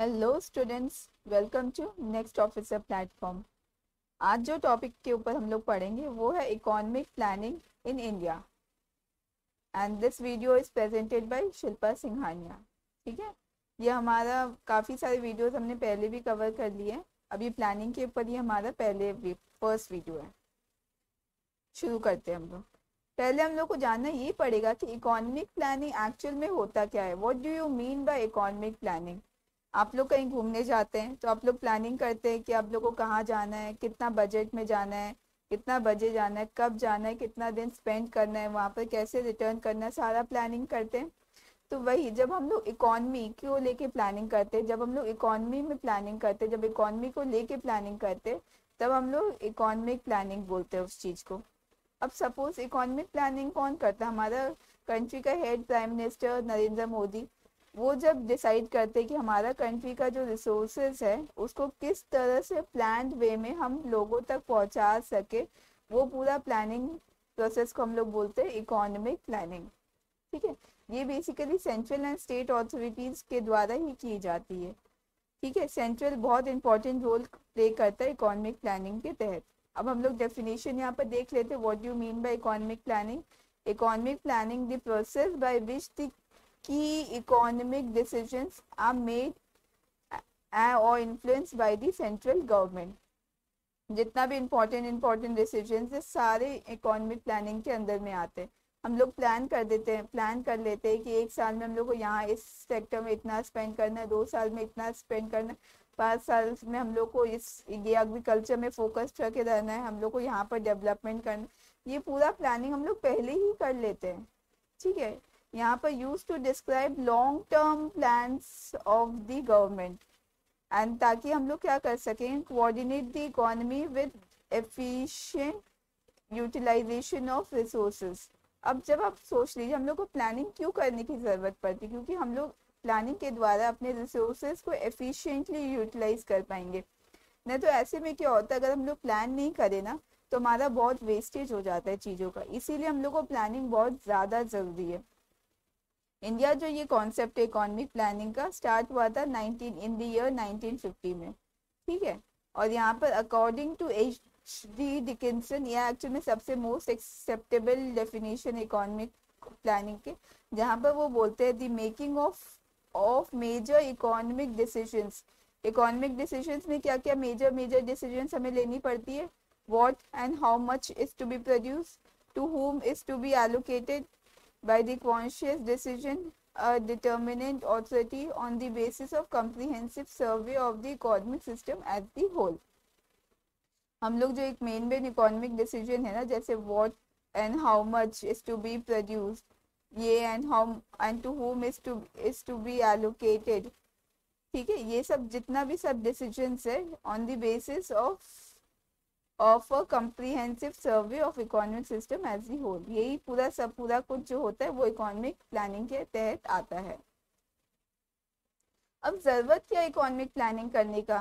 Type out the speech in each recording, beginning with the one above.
Hello students welcome to next officer platform आज जो topic के ऊपर हम लोग पढ़ेंगे, वो है economic planning in India and this video is presented by Shilpa Singhania ठीक है? ये हमारा काफ़ी सारे वीडियोस हमने पहले भी कवर कर लिए हैं. अभी प्लानिंग के ऊपर ये हमारा पहले फ़र्स्ट वीडियो है. शुरू करते हैं हम लोग. पहले हम लोग को जानना ये पड़ेगा कि इकोनॉमिक प्लानिंग एक्चुअल में होता क्या है? What do you mean by economic planning आप लोग कहीं घूमने जाते हैं तो आप लोग प्लानिंग करते हैं कि आप लोग को कहाँ जाना है, कितना बजट में जाना है, कितना बजे जाना है, कब जाना है, कितना दिन स्पेंड करना है, वहाँ पर कैसे रिटर्न करना है, सारा प्लानिंग करते हैं। तो वही जब हम लोग इकॉनमी को लेके प्लानिंग करते हैं, जब हम लोग इकॉनमी में प्लानिंग करते हैं, जब इकॉनमी को लेके प्लानिंग करते हैं, तब हम लोग इकोनॉमिक प्लानिंग बोलते हैं उस चीज़ को। अब सपोज़ इकोनॉमिक प्लानिंग कौन करता है? हमारा कंट्री का head prime minister Narendra Modi. वो जब डिसाइड करते कि हमारा कंट्री का जो रिसोर्सेज है, उसको किस तरह से प्लान वे में हम लोगों तक पहुँचा सके, वो पूरा प्लानिंग प्रोसेस को हम लोग बोलते हैं इकोनॉमिक प्लानिंग ठीक है? ये basically central and state authorities के द्वारा ही की जाती है. ठीक है? सेंट्रल बहुत इंपॉर्टेंट रोल प्ले करता है इकोनॉमिक प्लानिंग के तहत. अब हम लोग डेफिनेशन यहाँ पर देख लेते हैं what you mean by economic planning economic planning the process by which the key economic decisions are made or influenced by the central government. जितना भी इम्पोर्टेंट इम्पोर्टेंट डिसीज़न है, सारे इकोनॉमिक प्लानिंग के अंदर में आते हैं। हम लोग प्लान कर देते हैं प्लान कर लेते हैं कि एक साल में हम लोग को यहाँ इस सेक्टर में इतना स्पेंड करना है, दो साल में इतना स्पेंड करना है, पाँच साल में हम लोग को इस, ये एग्रीकल्चर में फोकस करके रहना है, हम लोग को यहाँ पर डेवलपमेंट करना ये पूरा प्लानिंग हम लोग पहले ही कर लेते हैं। ठीक है? यहाँ पर use to describe long term plans of the government and ताकि हम लोग क्या कर सकें coordinate the economy with efficient utilisation of resources अब जब आप सोच लीजिए, हम लोग को प्लानिंग क्यों करने की ज़रूरत पड़ती? क्योंकि हम लोग प्लानिंग के द्वारा अपने रिसोर्सेज को एफिशिएंटली यूटिलाइज कर पाएँगे। नहीं तो ऐसे में क्या होता है, अगर हम लोग प्लान नहीं करें ना तो हमारा बहुत वेस्टेज हो जाता है चीज़ों का। इसीलिए हम लोग को प्लानिंग बहुत ज़्यादा ज़रूरी है। इंडिया जो ये कॉन्सेप्ट है इकोनॉमिक प्लानिंग का स्टार्ट हुआ था 19 इन द ईयर 1950 में। ठीक है? और यहाँ पर according to H D Dickinson यह एक्चुअली में सबसे most acceptable definition economic planning के, जहाँ पर वो बोलते हैं the making of of major economic decisions economic decisions में क्या क्या मेजर मेजर डिसीजंस हमें लेनी पड़ती है? What and how much is to be produce to whom is to be allocated by the conscious decision a determinant authority on the basis of comprehensive survey of the economic system as the whole हम लोग जो एक main main economic decision है ना जैसे what and how much is to be produced ये and how and to whom is to is to be allocated ठीक है ये सब जितना भी सब डिसीजंस है on the basis of of a comprehensive survey of economic system as the whole यही पूरा सब, पूरा कुछ जो होता है, वो इकोनॉमिक प्लानिंग के तहत आता है। अब ज़रूरत क्या इकोनॉमिक प्लानिंग करने का?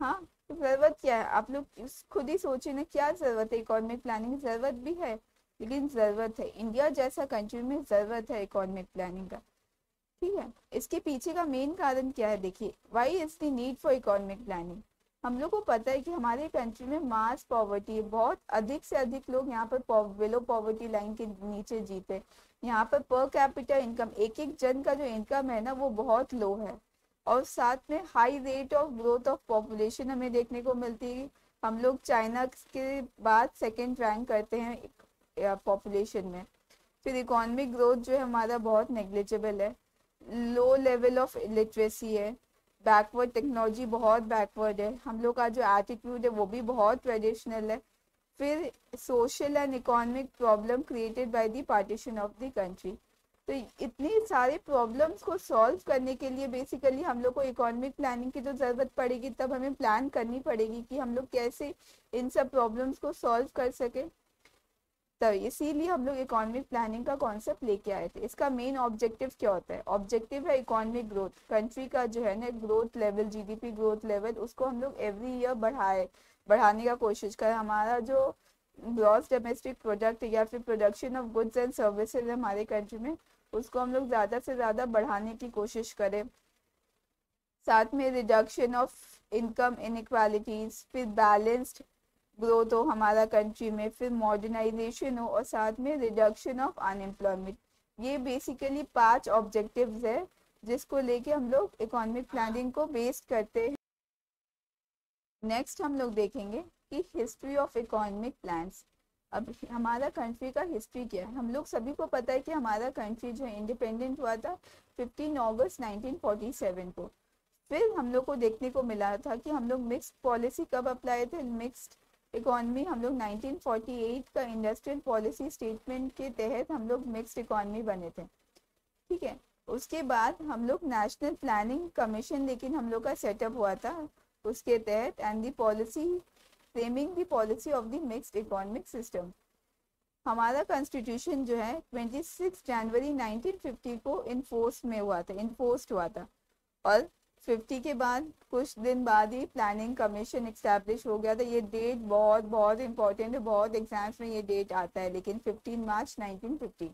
हाँ तो ज़रूरत क्या है? आप लोग खुद ही सोचे ना, क्या ज़रूरत है इकोनॉमिक प्लानिंग ज़रूरत भी है, लेकिन ज़रूरत है। इंडिया जैसा कंट्री में ज़रूरत है इकोनॉमिक प्लानिंग का। ठीक है? इसके पीछे का मेन कारण क्या है? देखिए why is the need for economic planning हम लोग को पता है कि हमारे कंट्री में मास पॉवर्टी है। बहुत अधिक से अधिक लोग यहाँ पर बिलो पॉवर्टी लाइन के नीचे जीते यहाँ पर पर कैपिटल इनकम एक एक जन का जो इनकम है ना, वो बहुत लो है। और साथ में high rate of growth of population हमें देखने को मिलती है। हम लोग चाइना के बाद सेकेंड रैंक करते हैं पॉपुलेशन में। फिर इकोनॉमिक ग्रोथ जो है हमारा बहुत नेग्लिजिबल है। लो लेवल ऑफ़ लिटरेसी है। बैकवर्ड टेक्नोलॉजी बहुत बैकवर्ड है। हम लोग का जो एटीट्यूड है, वो भी बहुत ट्रेडिशनल है। फिर social and economic problem created by the partition of the country तो इतनी सारे प्रॉब्लम्स को सॉल्व करने के लिए बेसिकली हम लोग को इकोनॉमिक प्लानिंग की तो ज़रूरत पड़ेगी। तब हमें प्लान करनी पड़ेगी कि हम लोग कैसे इन सब प्रॉब्लम्स को सॉल्व कर सके। तो इसीलिए हम लोग इकोनॉमिक प्लानिंग का कॉन्सेप्ट लेके आए थे। इसका मेन ऑब्जेक्टिव क्या होता है? ऑब्जेक्टिव है इकोनॉमिक ग्रोथ कंट्री का जो है ना growth level GDP growth level उसको हम लोग एवरी ईयर बढ़ाए, बढ़ाने का कोशिश करें। हमारा जो ग्रॉस डोमेस्टिक प्रोडक्ट या फिर production of goods and services हमारे कंट्री में, उसको हम लोग ज़्यादा से ज़्यादा बढ़ाने की कोशिश करें। साथ में रिडक्शन ऑफ़ इनकम इनक्वालिटीज फिर बैलेंस्ड ग्रोथ हो हमारा कंट्री में फिर मॉडर्नाइजेशन हो और साथ में रिडक्शन ऑफ़ अनएम्प्लॉयमेंट ये बेसिकली पाँच ऑब्जेक्टिव्स है जिसको लेके हम लोग इकोनॉमिक प्लानिंग को बेस्ड करते हैं। नेक्स्ट हम लोग देखेंगे कि हिस्ट्री ऑफ़ इकोनॉमिक प्लान्स अब हमारा कंट्री का हिस्ट्री क्या है? हम लोग सभी को पता है कि हमारा कंट्री जो है इंडिपेंडेंट हुआ था 15 अगस्त 1947 को। फिर हम लोग को देखने को मिला था कि हम लोग मिक्स्ड पॉलिसी कब अप्लाई थे? मिक्स्ड इकोनॉमी हम लोग 1948 का इंडस्ट्रियल पॉलिसी स्टेटमेंट के तहत हम लोग मिक्स्ड इकोनॉमी बने थे। ठीक है? उसके बाद हम लोग नेशनल प्लानिंग कमीशन लेकिन हम लोग का सेटअप हुआ था उसके तहत and the policy framing the policy of the mixed economic system हमारा कॉन्स्टिट्यूशन जो है 26 जनवरी 1950 को इन्फोर्स में हुआ था इन्फोर्स्ड हुआ था। और 50 के बाद, कुछ दिन बाद ही प्लानिंग कमीशन एक्स्टैब्लिश हो गया था। ये डेट बहुत बहुत इंपॉर्टेंट है। बहुत एग्ज़ाम्स में ये डेट आता है, लेकिन 15 मार्च 1950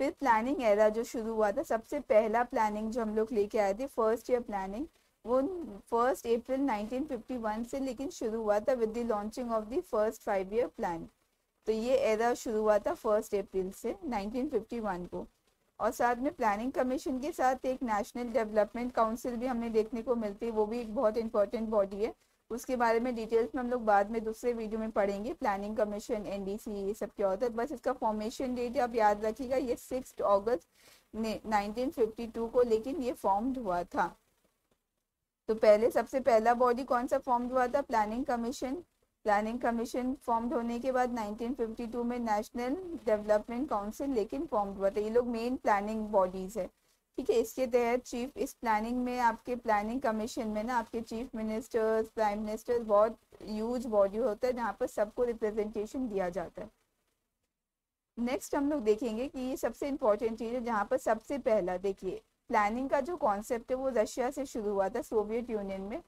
फिर प्लानिंग एरा जो शुरू हुआ था, सबसे पहला प्लानिंग जो हम लोग लेके आए थे फ़र्स्ट ईयर प्लानिंग वो फ़र्स्ट अप्रैल 1951 से लेकिन शुरू हुआ था with the launching of the first five year plan तो ये एरा शुरू हुआ था फ़र्स्ट अप्रैल से 1951 को। और साथ में प्लानिंग कमीशन के साथ एक नेशनल डेवलपमेंट काउंसिल भी हमें देखने को मिलती है, वो भी एक बहुत इंपॉर्टेंट बॉडी है। उसके बारे में डिटेल्स में हम लोग बाद में दूसरे वीडियो में पढ़ेंगे प्लानिंग कमीशन एनडीसी ये सब क्या होता है बस इसका फॉर्मेशन डेट आप याद रखिएगा, ये सिक्स अगस्त 1952 को लेकिन ये फॉर्म्ड हुआ था। तो पहले सबसे पहला बॉडी कौन सा फॉर्म हुआ था? Planning commission planning commission form होने के बाद 1952 में नेशनल डेवलपमेंट काउंसिल लेकिन फॉर्म हुआ था। ये लोग मेन प्लानिंग बॉडीज है। ठीक है, इसके तहत चीफ इस प्लानिंग में आपके प्लानिंग कमीशन में ना आपके चीफ मिनिस्टर्स प्राइम मिनिस्टर्स बहुत यूज़ बॉडी होता है जहाँ पर सबको रिप्रेजेंटेशन दिया जाता है। नेक्स्ट हम लोग देखेंगे कि ये सबसे इम्पोर्टेंट चीज़ है जहाँ पर सबसे पहला, देखिए प्लानिंग का जो कॉन्सेप्ट है वो रशिया से शुरू हुआ था सोवियत यूनियन में।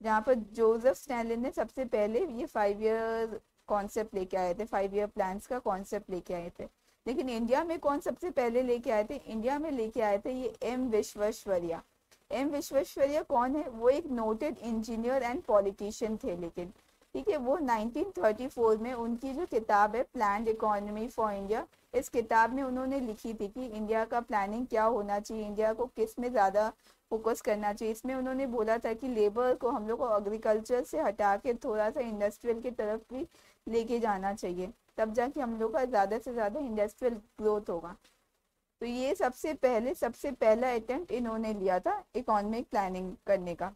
जहाँ पर जोसेफ स्टैलिन ने सबसे पहले ये फाइव ईयर कॉन्सेप्ट लेके आए थे फाइव ईयर प्लान्स का कॉन्सेप्ट लेके आए थे। लेकिन इंडिया में कौन सबसे पहले लेके आए थे? इंडिया में लेके आए थे ये एम विश्वेश्वरिया। एम विश्वेश्वरिया कौन है? वो एक नोटेड इंजीनियर एंड पॉलिटिशियन थे लेकिन, ठीक है? वो 1934 में उनकी जो किताब है प्लान इकोनॉमी फॉर इंडिया इस किताब में उन्होंने लिखी थी कि इंडिया का प्लानिंग क्या होना चाहिए? इंडिया को किसमें ज़्यादा फोकस करना चाहिए। इसमें उन्होंने बोला था कि लेबर को हम लोग को एग्रीकल्चर से हटा के थोड़ा सा इंडस्ट्रियल की तरफ़ भी लेके जाना चाहिए। तब जाके हम लोग का ज़्यादा से ज़्यादा इंडस्ट्रियल ग्रोथ होगा। तो ये सबसे पहले, सबसे पहला अटेम्प्ट इन्होंने लिया था इकोनॉमिक प्लानिंग करने का।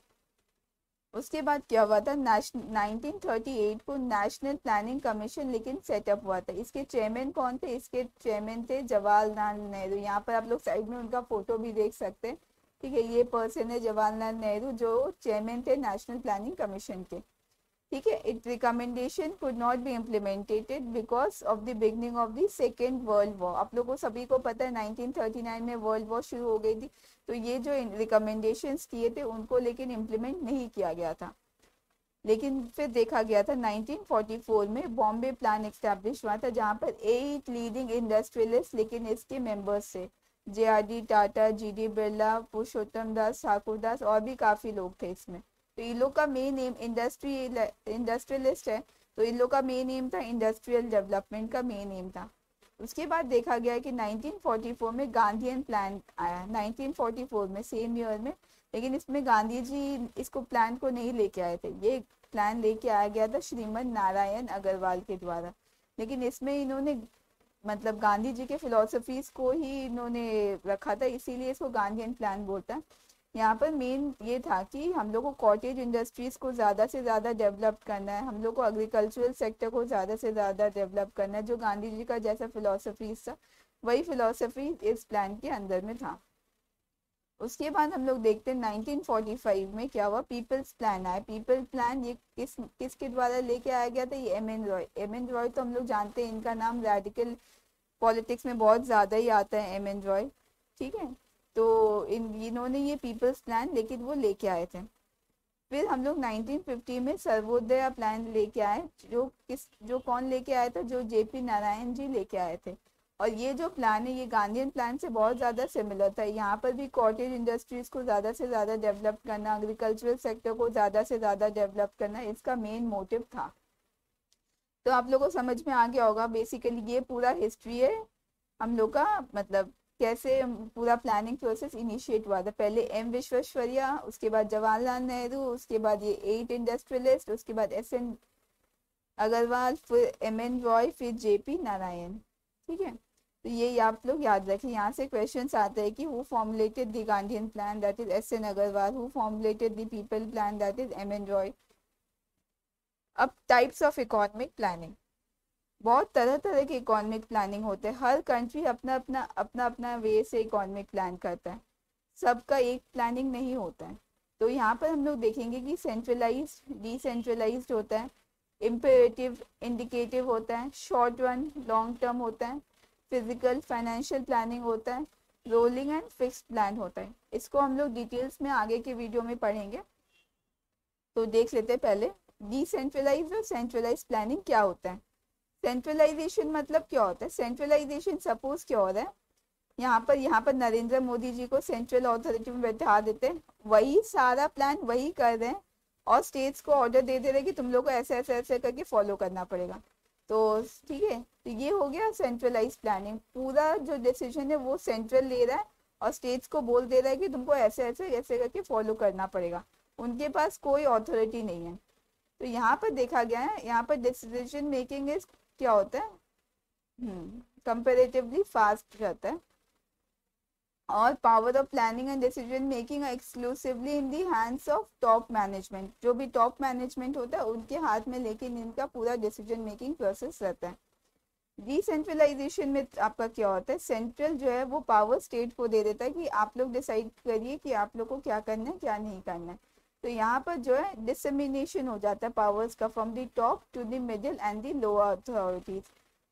उसके बाद क्या हुआ था? 1938 को नेशनल प्लानिंग कमीशन लेकिन सेटअप हुआ था। इसके चेयरमैन कौन थे? इसके चेयरमैन थे जवाहरलाल नेहरू। यहाँ पर आप लोग साइड में उनका फ़ोटो भी देख सकते हैं। ठीक है ये पर्सन है जवाहरलाल नेहरू, जो चेयरमैन थे नेशनल प्लानिंग कमीशन के। ठीक है? It recommendation could not be implemented because of the beginning of the second world war आप लोगों को सभी को पता है 1939 में वर्ल्ड वॉर शुरू हो गई थी। तो ये जो रिकमेंडेशन किए थे, उनको लेकिन इम्प्लीमेंट नहीं किया गया था। लेकिन फिर देखा गया था 1944 में बॉम्बे प्लान एक्स्टेब्लिश हुआ था, जहाँ पर एट लीडिंग इंडस्ट्रियलिस्ट लेकिन इसके मेंबर्स थे। J R D Tata G D Birla, Purushottam Das, Thakur Das और भी काफ़ी लोग थे इसमें। तो इन लोग का मेन एम इंडस्ट्री इंडस्ट्रियलिस्ट है। तो इन लोग का मेन एम था इंडस्ट्रियल डेवलपमेंट का मेन एम था। उसके बाद देखा गया कि 1944 में गांधीयन प्लान आया। 1944 में सेम ईयर में। लेकिन इसमें गांधी जी इसको प्लान को नहीं लेके आए थे। ये प्लान लेके आया गया था श्रीमद नारायण अग्रवाल के द्वारा। लेकिन इसमें इन्होंने मतलब गांधी जी के फिलोसफीज को ही इन्होंने रखा था, इसीलिए इसको गांधीयन प्लान बोलता है। यहाँ पर मेन ये था कि हम लोग को कॉटेज इंडस्ट्रीज़ को ज़्यादा से ज़्यादा डेवलप करना है, हम लोग को एग्रीकल्चरल सेक्टर को ज़्यादा से ज़्यादा डेवलप करना है, जो गांधी जी का जैसा फिलोसफीज था, वही फिलोसफी इस प्लान के अंदर में था। उसके बाद हम लोग देखते हैं 1945 में क्या हुआ? पीपल्स प्लान आया। पीपल प्लान ये किस, किसके द्वारा लेके आया गया था? ये M N Roy M N Roy तो हम लोग जानते हैं, इनका नाम रेडिकल पॉलिटिक्स में बहुत ज़्यादा ही आता है एम एन रॉय ठीक है? तो इन, इन्होंने ये पीपल्स प्लान लेकिन वो लेके आए थे। फिर हम लोग 1950 में सर्वोदय प्लान लेके आए, जो किस, जो कौन लेके आए थे? जो जेपी नारायण जी लेके आए थे। और ये जो प्लान है, ये गांधीन प्लान से बहुत ज़्यादा सिमिलर था। यहाँ पर भी कॉटेज इंडस्ट्रीज़ को ज़्यादा से ज़्यादा डेवलप करना एग्रीकल्चरल सेक्टर को ज़्यादा से ज़्यादा डेवलप करना, इसका मेन मोटिव था। तो आप लोगों को समझ में आ गया होगा बेसिकली ये पूरा हिस्ट्री है। हम लोग का मतलब कैसे पूरा प्लानिंग प्रोसेस इनिशिएट हुआ था। पहले एम विश्वेश्वरिया उसके बाद जवाहरलाल नेहरू उसके बाद ये एट इंडस्ट्रियलिस्ट उसके बाद एस एन अग्रवाल फिर एम एन रॉय फिर जे पी नारायण ठीक है? तो ये आप लोग याद रखें, यहाँ से क्वेश्चन आते हैं कि who formulated the Gandhian plan that is S N Agarwal who formulated the people plan that is M N Roy अब टाइप्स ऑफ़ इकोनॉमिक प्लानिंग बहुत तरह तरह के इकोनॉमिक प्लानिंग होते हैं। हर कंट्री अपना अपना अपना अपना वे से इकोनॉमिक प्लान करता है। सबका एक प्लानिंग नहीं होता है। तो यहाँ पर हम लोग देखेंगे कि सेंट्रलाइज डिसेंट्रलाइज होता है। इम्पेरेटिव इंडिकेटिव होता है शॉर्ट रन लॉन्ग टर्म होता है फ़िज़िकल फाइनेंशियल प्लानिंग होता है रोलिंग एंड फिक्स्ड प्लान होता है। इसको हम लोग डिटेल्स में आगे के वीडियो में पढ़ेंगे। तो देख लेते हैं पहले डिसेंट्रलाइज और सेंट्रलाइज प्लानिंग क्या होता है? सेंट्रलाइजेशन मतलब क्या होता है? सेंट्रलाइजेशन सपोज़ क्या हो रहा है? यहाँ पर यहाँ पर नरेंद्र मोदी जी को सेंट्रल अथॉरिटी में बैठा देते हैं। वही सारा प्लान वही कर रहे हैं। और स्टेट्स को ऑर्डर दे दे रहे कि तुम लोग को ऐसे ऐसे ऐसे करके फॉलो करना पड़ेगा। तो ठीक है तो ये हो गया सेंट्रलाइज प्लानिंग पूरा जो डिसीज़न है वो सेंट्रल ले रहा है और स्टेट्स को बोल दे रहा है कि तुमको ऐसे ऐसे ऐसे करके फॉलो करना पड़ेगा। उनके पास कोई अथॉरिटी नहीं है। तो यहाँ पर देखा गया है यहाँ पर डिसीज़न मेकिंग क्या होता है? कंपेरेटिवली हम्म, फास्ट रहता है। और power of planning and decision making exclusively in the hands of top management जो भी टॉप मैनेजमेंट होता है, उनके हाथ में लेकिन इनका पूरा डिसीज़न मेकिंग प्रोसेस रहता है। डिसेंट्रलाइजेशन में आपका क्या होता है? सेंट्रल जो है, वो पावर स्टेट को दे देता है कि आप लोग डिसाइड करिए कि आप लोग को क्या करना है, क्या नहीं करना है। तो यहाँ पर जो है डिसमिनेशन हो जाता है पावर्स का from the top to the middle and the lower authorities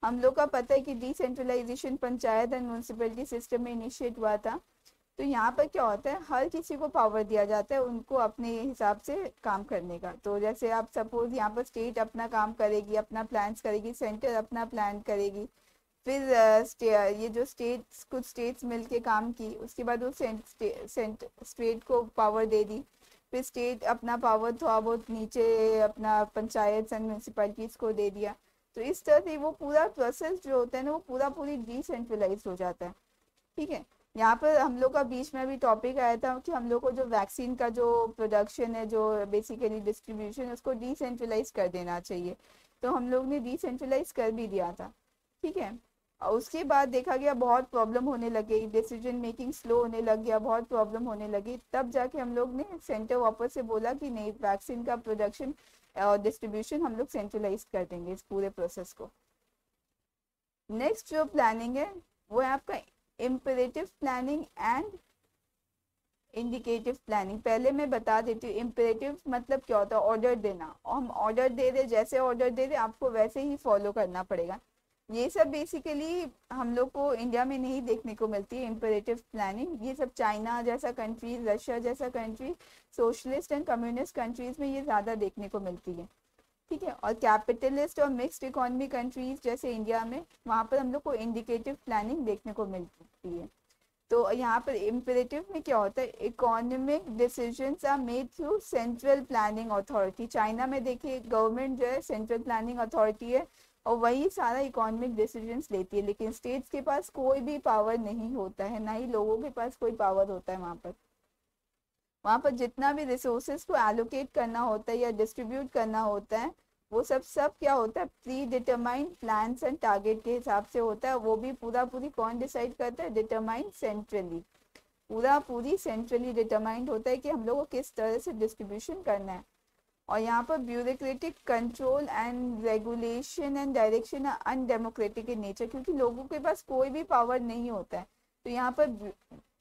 हम लोग का पता है कि decentralisation panchayat and municipality system में इनिशिएट हुआ था। तो यहाँ पर क्या होता है हर किसी को पावर दिया जाता है उनको अपने हिसाब से काम करने का। तो जैसे आप सपोज़ यहाँ पर स्टेट अपना काम करेगी अपना प्लान करेगी सेंटर अपना प्लान करेगी फिर ये जो स्टेट्स कुछ स्टेट्स मिलके काम की उसके बाद वो सेंट, सेंट, स्टेट को पावर दे दी। फिर स्टेट अपना पावर थोड़ा बहुत नीचे अपना पंचायत एंड म्यूनसिपैलिटीज को दे दिया। तो इस तरह से वो पूरा प्रोसेस जो होता है ना, वो पूरा पूरी डिसेंट्रलाइज हो जाता है। ठीक है? यहाँ पर हम लोग का बीच में भी टॉपिक आया था कि हम लोग को जो वैक्सीन का जो प्रोडक्शन है, जो बेसिकली डिस्ट्रीब्यूशन है, उसको डिसेंट्रलाइज कर देना चाहिए। तो हम लोग ने डिसेंट्रलाइज कर भी दिया था। ठीक है? और उसके बाद देखा गया बहुत प्रॉब्लम होने लगे डिसीज़न मेकिंग स्लो होने लग गया, बहुत प्रॉब्लम होने लगी। तब जाके हम लोग ने सेंटर वापस से बोला कि नहीं वैक्सीन का प्रोडक्शन और डिस्ट्रीब्यूशन हम लोग सेंट्रलाइज कर देंगे इस पूरे प्रोसेस को। नेक्स्ट जो प्लानिंग है, वो है आपका imperative planning and indicative planning पहले मैं बता देती हूँ इम्परेटिव मतलब क्या होता है? ऑर्डर देना। और हम ऑर्डर दे रहे, जैसे ऑर्डर दे रहे, आपको वैसे ही फॉलो करना पड़ेगा। ये सब बेसिकली हम लोग को इंडिया में नहीं देखने को मिलती है इम्परेटिव प्लानिंग ये सब चाइना जैसा कंट्री रशिया जैसा country socialist and communist countries में ये ज़्यादा देखने को मिलती है। ठीक है? और कैपिटलिस्ट और मिक्स्ड इकोनॉमी कंट्रीज़ जैसे इंडिया में, वहाँ पर हम लोग को इंडिकेटिव प्लानिंग देखने को मिलती है। तो यहाँ पर इम्परेटिव में क्या होता है? Economic decision are made through central planning authority China में देखिए गवर्नमेंट जो है सेंट्रल प्लानिंग अथॉरिटी है। और वही सारा इकोनॉमिक डिसीजंस लेती है, लेकिन स्टेट्स के पास कोई भी पावर नहीं होता है, ना ही लोगों के पास कोई पावर होता है वहाँ पर। वहाँ पर जितना भी रिसोर्सेज को एलोकेट करना होता है या डिस्ट्रीब्यूट करना होता है, वो सब सब क्या होता है? Pre determined plan and target के हिसाब से होता है, वो भी पूरा पूरी कौन डिसाइड करता है? डिटरमाइंड सेंट्रली पूरा पूरी सेंट्रली डिटरमाइंड होता है कि हम लोग को किस तरह से डिस्ट्रीब्यूशन करना है। और यहाँ पर bureaucratic control and regulation and direction undemocratic in nature क्योंकि लोगों के पास कोई भी पावर नहीं होता है। तो यहाँ पर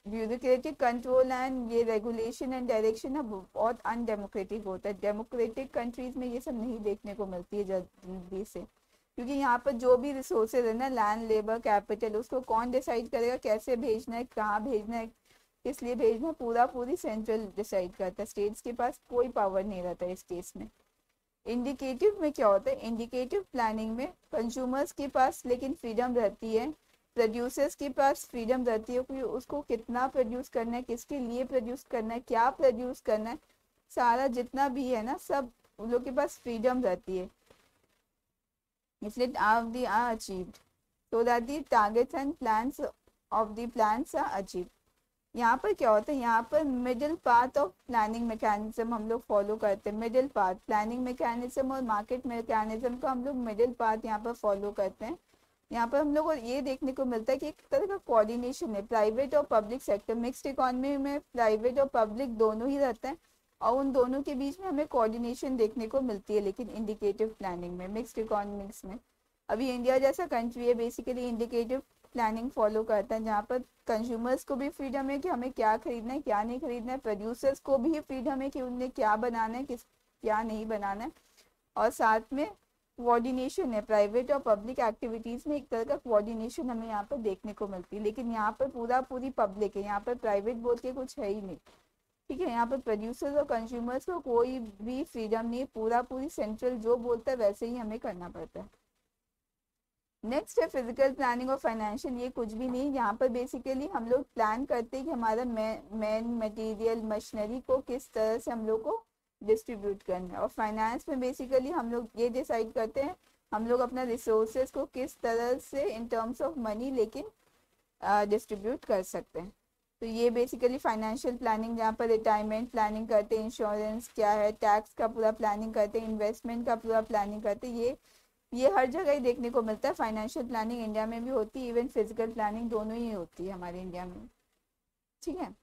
ब्यूरोक्रेटिक कंट्रोल एंड ये रेगुलेशन एंड डायरेक्शन है बहुत अनडेमोक्रेटिक होता है। डेमोक्रेटिक कंट्रीज़ में ये सब नहीं देखने को मिलती है जल्दी से। क्योंकि यहाँ पर जो भी रिसोर्सेज है ना लैंड लेबर कैपिटल उसको कौन डिसाइड करेगा, कैसे भेजना है, कहाँ भेजना है इसलिए भेजना पूरा पूरी सेंट्रल डिसाइड करता है। स्टेट्स के पास कोई पावर नहीं रहता इस केस में। इंडिकेटिव में क्या होता है? इंडिकेटिव प्लानिंग में कंज्यूमर्स के पास लेकिन फ्रीडम रहती है। प्रोड्यूसर्स के पास फ्रीडम रहती है कि उसको कितना प्रोड्यूस करना है, किसके लिए प्रोड्यूस करना है, क्या प्रोड्यूस करना है। सारा जितना भी है ना, सब उन लोग के पास फ्रीडम रहती है। इसलिए are the are achieved so that the targets and plans of the plans are achieved यहाँ पर क्या होता है? यहाँ पर middle path of planning mechanism हम लोग फॉलो करते हैं। मिडिल पाथ प्लानिंग मैकेनिज्म और मार्केट मैकेनिज्म को हम लोग मिडिल पाथ यहाँ पर फॉलो करते हैं। यहाँ पर हम लोग को ये देखने को मिलता है कि एक तरह का कोऑर्डिनेशन है। प्राइवेट और पब्लिक सेक्टर मिक्स्ड इकोनॉमी में प्राइवेट और पब्लिक दोनों ही रहते हैं और उन दोनों के बीच में हमें कोऑर्डिनेशन देखने को मिलती है, लेकिन इंडिकेटिव प्लानिंग में मिक्स्ड इकोनॉमिक्स में। अभी इंडिया जैसा कंट्री है बेसिकली इंडिकेटिव प्लानिंग फॉलो करता है, जहाँ पर कंज्यूमर्स को भी फ्रीडम है कि हमें क्या खरीदना है, क्या नहीं खरीदना है प्रोड्यूसर्स को भी फ्रीडम है कि उन्हें क्या बनाना है, किस, क्या नहीं बनाना है। और साथ में कोऑर्डिनेशन है प्राइवेट और पब्लिक एक्टिविटीज़ में एक तरह का कोऑर्डिनेशन हमें यहाँ पर देखने को मिलती है। लेकिन यहाँ पर पूरा, पूरी पब्लिक है, यहाँ पर प्राइवेट बोल के कुछ है ही नहीं। ठीक है, यहाँ पर प्रोड्यूसर्स और कंज्यूमर्स को कोई भी फ्रीडम नहीं, पूरा, पूरी सेंट्रल जो बोलता है, वैसे ही हमें करना पड़ता है। नेक्स्ट है फ़िज़िकल प्लानिंग और फाइनेंशियल ये कुछ भी नहीं। यहाँ पर बेसिकली हम लोग प्लान करते हैं कि हमारा मेन मटेरियल मशीनरी को किस तरह से हम लोग को डिस्ट्रीब्यूट करना है। और फाइनेंस में बेसिकली हम लोग ये डिसाइड करते हैं, हम लोग अपना रिसोर्सेज को किस तरह से इन टर्म्स ऑफ़ मनी लेकिन डिस्ट्रीब्यूट कर सकते हैं। तो ये बेसिकली फाइनेंशियल प्लानिंग जहाँ पर रिटायरमेंट प्लानिंग करते हैं इंश्योरेंस क्या है टैक्स का पूरा प्लानिंग करते हैं इन्वेस्टमेंट का पूरा प्लानिंग करते हैं, ये ये हर जगह ही देखने को मिलता है। फाइनेंशियल प्लानिंग इंडिया में भी होती है इवन फ़िज़िकल प्लानिंग दोनों ही होती है हमारे इंडिया में। ठीक है?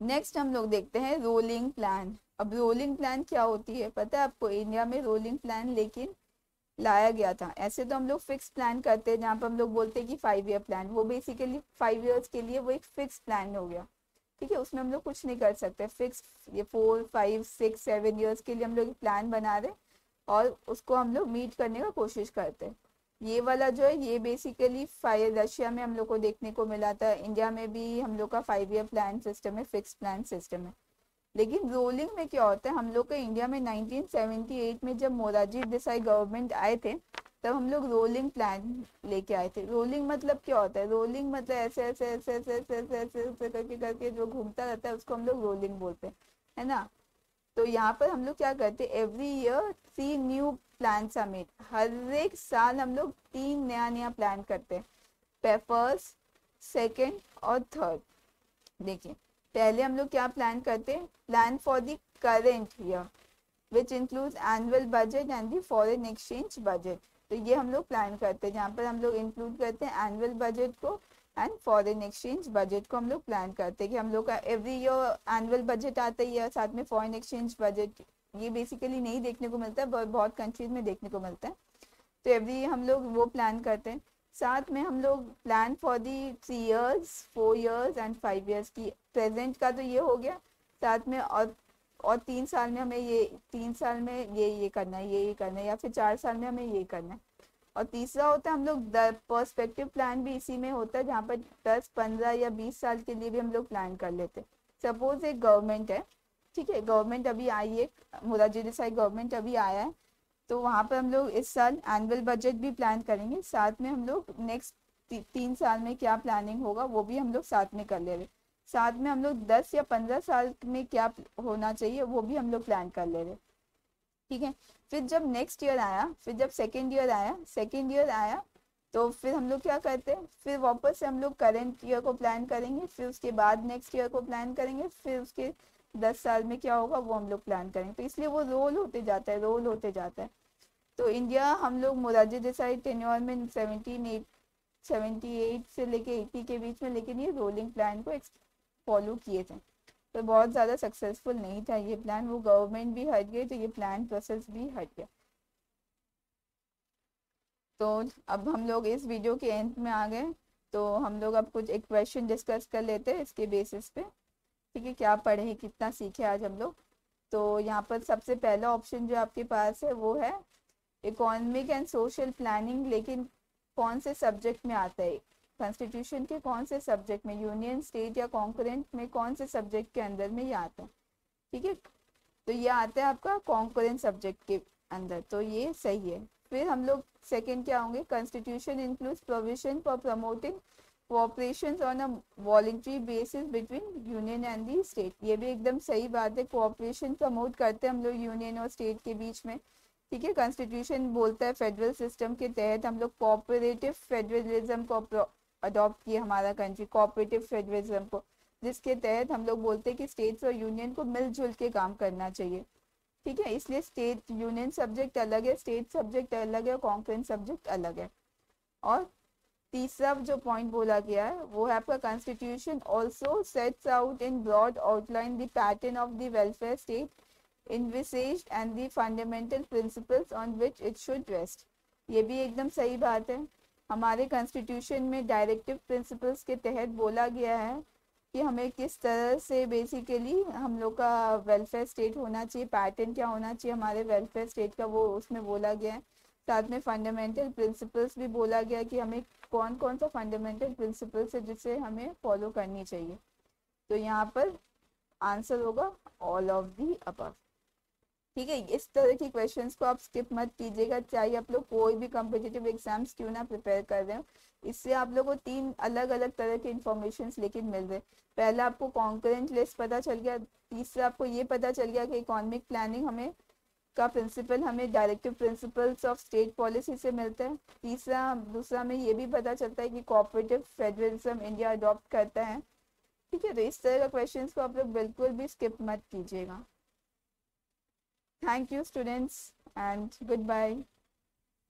नेक्स्ट हम लोग देखते हैं रोलिंग प्लान अब रोलिंग प्लान क्या होती है? पता है आपको इंडिया में रोलिंग प्लान लेकिन लाया गया था। ऐसे तो हम लोग फिक्स प्लान करते हैं, जहाँ पर हम लोग बोलते हैं कि फाइव ईयर प्लान वो बेसिकली फाइव ईयर्स के लिए वो एक फिक्स प्लान हो गया। ठीक है? उसमें हम लोग कुछ नहीं कर सकते। फिक्स ये four five six seven years के लिए हम लोग प्लान बना रहे और उसको हम लोग मीट करने का कोशिश करते हैं। ये वाला जो है, ये बेसिकली फाइव रशिया में हम लोग को देखने को मिला था। इंडिया में भी हम लोग का फाइव ईयर प्लान सिस्टम है फिक्स प्लान सिस्टम है। लेकिन रोलिंग में क्या होता है, हम लोग का इंडिया में 1978 में जब मोरारजी देसाई गवर्नमेंट आए थे, तब हम लोग रोलिंग प्लान लेके आए थे। रोलिंग मतलब क्या होता है? रोलिंग मतलब ऐसे ऐसे ऐसे ऐसे ऐसे ऐसे ऐसे ऐसे करके करके जो घूमता रहता है, उसको हम लोग रोलिंग बोलते हैं। है ना? तो यहाँ पर हम लोग क्या करते हैं every year three new plan made हर एक साल हम लोग तीन नया नया प्लान करते हैं। फ़र्स्ट सेकेंड और थर्ड देखिए, पहले हम लोग क्या प्लान करते हैं? Plan for the current year which include annual budget and the foreign exchange budget तो ये हम लोग प्लान करते हैं। जहाँ पर हम लोग इंक्लूड करते हैं एनुअल बजट को एंड फॉरेन एक्सचेंज बजट को हम लोग प्लान करते हैं कि हम लोग का एवरी ईयर एनुअल बजट आता ही है, साथ में फॉरेन एक्सचेंज बजट ये बेसिकली नहीं देखने को मिलता है बहुत कंट्रीज़ में देखने को मिलता है। तो एवरी हम लोग वो प्लान करते हैं। साथ में हम लोग plan for the three years four years and five years की प्रेजेंट का तो ये हो गया। साथ में और और तीन साल में हमें ये, तीन साल में ये ये करना है, ये ये करना है या फिर चार साल में हमें ये करना है। और तीसरा होता है हम लोग पर्सपेक्टिव प्लान भी इसी में होता है जहाँ पर दस पंद्रह या बीस साल के लिए भी हम लोग प्लान कर लेते हैं। सपोज़ एक गवर्नमेंट है ठीक है गवर्नमेंट अभी आई है मुराजी देसाई गवर्नमेंट अभी आया है तो वहाँ पर हम लोग इस साल एनुअल बजट भी प्लान करेंगे। साथ में हम लोग नेक्स्ट ती, तीन साल में क्या प्लानिंग होगा वो भी हम लोग साथ में कर ले रहे साथ में हम लोग दस या पंद्रह साल में क्या होना चाहिए वो भी हम लोग प्लान कर ले रहे ठीक है? फिर जब नेक्स्ट ईयर आया, फिर जब सेकेंड ईयर आया सेकेंड ईयर आया तो फिर हम लोग क्या करते हैं? फिर वापस से हम लोग करेंट ईयर को प्लान करेंगे, फिर उसके बाद नेक्स्ट ईयर को प्लान करेंगे, फिर उसके दस साल में क्या होगा, वो हम लोग प्लान करेंगे। तो इसलिए वो रोल होते जाता है रोल होते जाता है। तो इंडिया हम लोग मोराजी देसाई टेन्योर में सेवनटीन एट सेवेंटी एट से लेके एटी के बीच में लेकिन ये रोलिंग प्लान को फॉलो किए थे। तो बहुत ज़्यादा सक्सेसफुल नहीं था ये प्लान वो गवर्नमेंट भी हट गई तो ये प्लान प्रोसेस भी हट गया। तो अब हम लोग इस वीडियो के एंड में आ गए। तो हम लोग अब कुछ एक क्वेश्चन डिस्कस कर लेते हैं इसके बेसिस पे। ठीक है, क्या पढ़े, कितना सीखे आज हम लोग? तो यहाँ पर सबसे पहला ऑप्शन जो आपके पास है वो है इकोनॉमिक एंड सोशल प्लानिंग लेकिन कौन से सब्जेक्ट में आता है? कॉन्स्टिट्यूशन के कौन से सब्जेक्ट में यूनियन स्टेट या कॉन्करेंट में कौन से सब्जेक्ट के अंदर में ये आता है? ठीक है? तो ये आता है आपका कॉन्करेंट सब्जेक्ट के अंदर। तो ये सही है। फिर हम लोग सेकेंड क्या होंगे? Constitution includes provision for promoting cooperation on a voluntary basis between union and the state ये भी एकदम सही बात है। कोऑपरेशन प्रमोट करते हैं हम लोग यूनियन और स्टेट के बीच में। ठीक है? कॉन्स्टिट्यूशन बोलता है फेडरल सिस्टम के तहत हम लोग कोऑपरेटिव फेडरलिज्म को अडॉप्ट किए हमारा कंट्री कोऑपरेटिव फेडरलिज्म को, जिसके तहत हम लोग बोलते हैं कि स्टेट्स और यूनियन को मिलजुल के काम करना चाहिए। ठीक है? इसलिए स्टेट यूनियन सब्जेक्ट अलग है स्टेट सब्जेक्ट अलग है कॉन्फ्रेंस सब्जेक्ट अलग है। और तीसरा जो पॉइंट बोला गया है, वो है आपका constitution also sets out in broad outline the pattern of the welfare state in wishes and the fundamental principles on which it should rest ये भी एकदम सही बात है। हमारे कॉन्स्टिट्यूशन में डायरेक्टिव प्रिंसिपल्स के तहत बोला गया है कि हमें किस तरह से बेसिकली हम लोग का वेलफेयर स्टेट होना चाहिए पैटर्न क्या होना चाहिए हमारे वेलफेयर स्टेट का वो उसमें बोला गया है। साथ में फंडामेंटल प्रिंसिपल्स भी बोला गया कि हमें कौन कौन सा फंडामेंटल प्रिंसिपल्स है जिसे हमें फॉलो करनी चाहिए। तो यहाँ पर आंसर होगा ऑल ऑफ़ दी अबव ठीक है, इस तरह के क्वेश्चन को आप स्किप मत कीजिएगा, चाहे आप लोग कोई भी कम्पिटिटिव एग्ज़ाम्स क्यों ना प्रिपेयर कर रहे हो, इससे आप लोग को तीन अलग अलग तरह के इन्फॉर्मेशन लेकिन मिल रहे पहला आपको कॉन्करेंट लिस्ट पता चल गया, तीसरा आपको ये पता चल गया कि इकोनॉमिक प्लानिंग हमें का प्रिंसिपल हमें directive principles of state policy से मिलता है। तीसरा, दूसरा हमें ये भी पता चलता है कि कॉपरेटिव फेडरलिज्म इंडिया अडॉप्ट करता है। ठीक है तो इस तरह का क्वेश्चंस को आप लोग बिल्कुल भी स्किप मत कीजिएगा। Thank you students and goodbye.